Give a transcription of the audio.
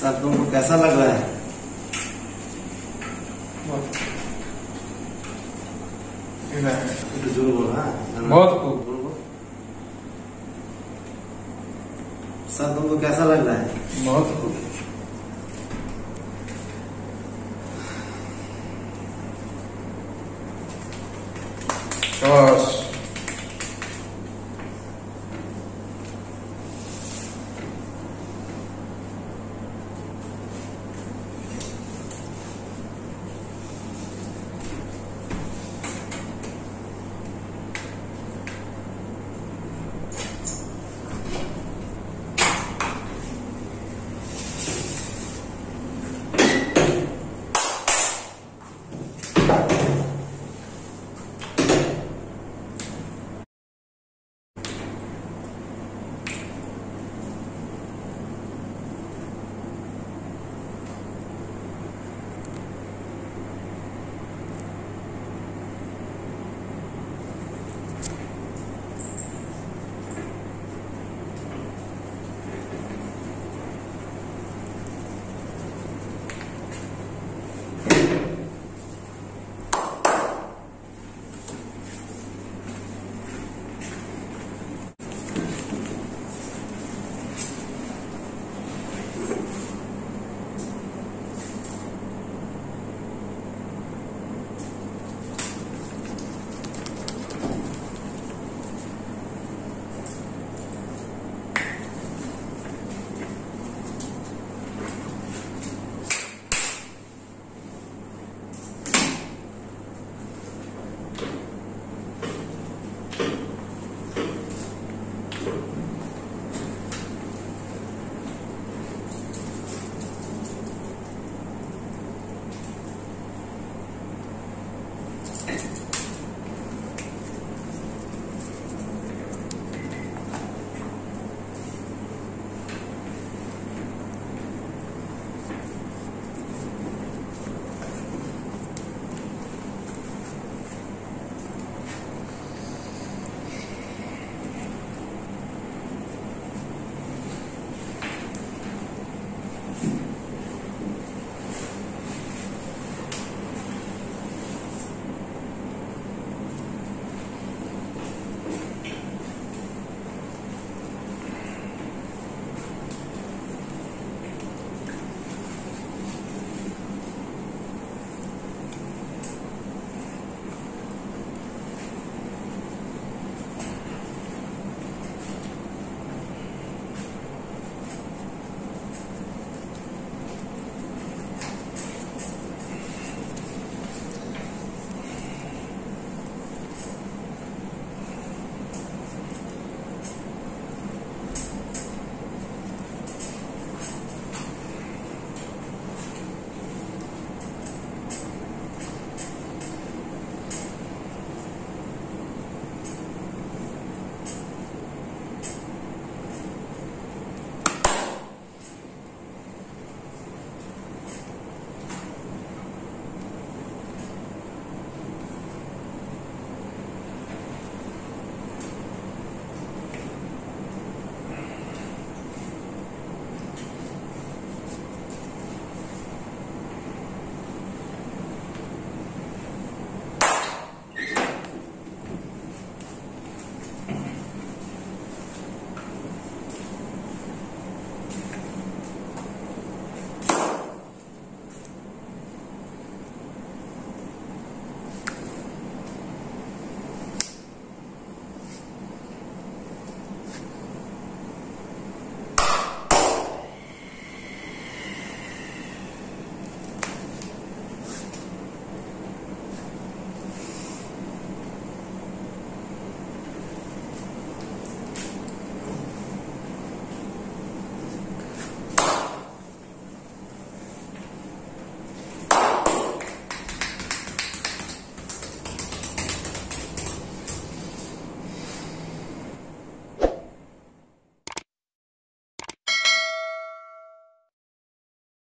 Sir तुमको कैसा लग रहा है? तो ज़ोर बोल हाँ। बहुत खूब। सर तुमको कैसा लग रहा है? बहुत खूब।